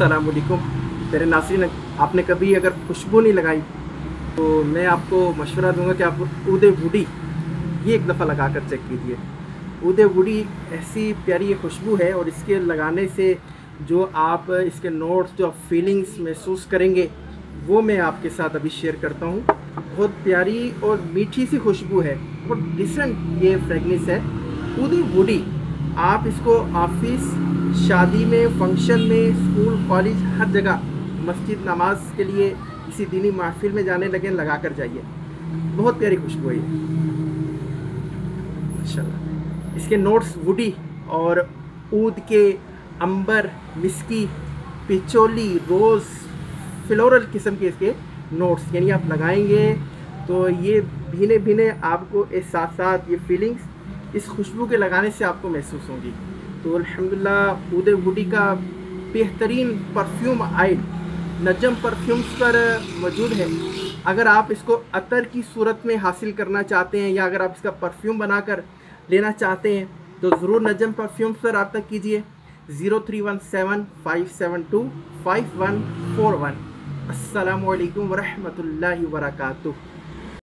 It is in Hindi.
असलकुम तेरे नासिन आपने कभी अगर खुशबू नहीं लगाई तो मैं आपको मशवरा दूँगा कि आप उदे वुडी ये एक दफ़ा लगा कर चेक कीजिए। उदे वुडी ऐसी प्यारी खुशबू है और इसके लगाने से जो आप इसके नोट्स जो आप फीलिंग्स महसूस करेंगे, वो मैं आपके साथ अभी शेयर करता हूँ। बहुत प्यारी और मीठी सी खुशबू है। बहुत डिसेंट ये फ्रेगनेंस है। उदे वुडी आप इसको ऑफ़िस, शादी में फ़ंक्शन में स्कूल कॉलेज हर जगह, मस्जिद, नमाज़ के लिए किसी दीनी महफिल में जाने लगे लगा कर जाइए। बहुत प्यारी खुशबू है माशाल्लाह। इसके नोट्स वुडी और ऊद के अंबर मिस्की पिचोली रोज़ फ्लोरल किस्म के इसके नोट्स यानी आप लगाएँगे तो ये भीने भीने आपको इस साथ साथ ये फीलिंग्स इस खुशबू के लगाने से आपको महसूस होंगी। तो अल्हम्दुलिल्लाह उदय वुडी का बेहतरीन परफ्यूम आयल, नजम परफ्यूम्स पर मौजूद है। अगर आप इसको अतर की सूरत में हासिल करना चाहते हैं या अगर आप इसका परफ्यूम बनाकर लेना चाहते हैं तो ज़रूर नजम परफ्यूम्स पर रबता कीजिए। Zero three one seven five seven two five one four one. असलकम वरहमल वर्का